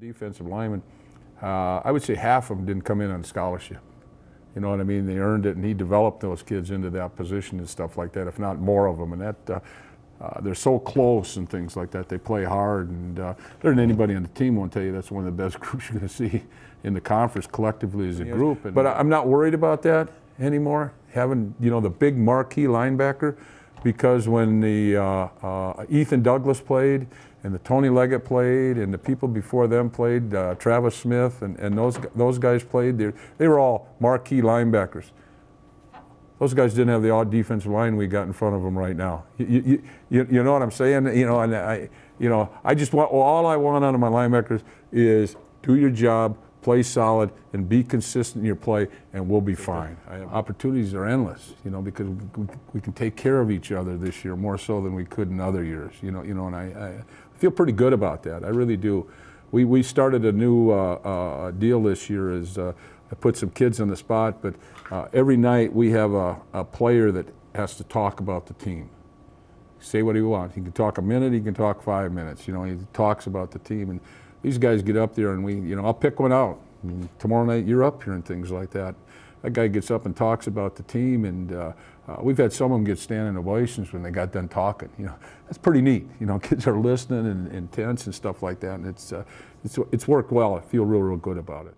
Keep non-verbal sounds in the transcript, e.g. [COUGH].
defensive linemen, uh, I would say half of them didn't come in on scholarship. You know what I mean? They earned it, and he developed those kids into that position and stuff like that, if not more of them. And that uh, uh, they're so close and things like that. They play hard, and uh, there than anybody on the team won't tell you that's one of the best [LAUGHS] groups you're going to see in the conference collectively as a group. And, but I'm not worried about that anymore. Having you know the big marquee linebacker, because when the uh, uh, Ethan Douglas played and the Tony Leggett played and the people before them played, uh, Travis Smith and, and those those guys played. They, they were all marquee linebackers. Those guys didn't have the odd defensive line we got in front of them right now. You, you, you know what I'm saying? You know, and I, you know, I just want all I want out of my linebackers is do your job, play solid, and be consistent in your play, and we'll be fine. Opportunities are endless, you know, because we, we, can take care of each other this year more so than we could in other years. You know, you know, and I, I feel pretty good about that. I really do. We, we started a new uh, uh, deal this year as uh, I put some kids on the spot, but uh, every night we have a, a, player that has to talk about the team. Say what he wants. He can talk a minute, he can talk five minutes. You know, he talks about the team. And these guys get up there and we, you know, I'll pick one out. Tomorrow night you're up here and things like that. That guy gets up and talks about the team, and uh, uh, we've had some of them get standing ovations when they got done talking. You know, that's pretty neat. You know, [LAUGHS] kids are listening and, intense and stuff like that, and it's, uh, it's, it's worked well. I feel real, real good about it.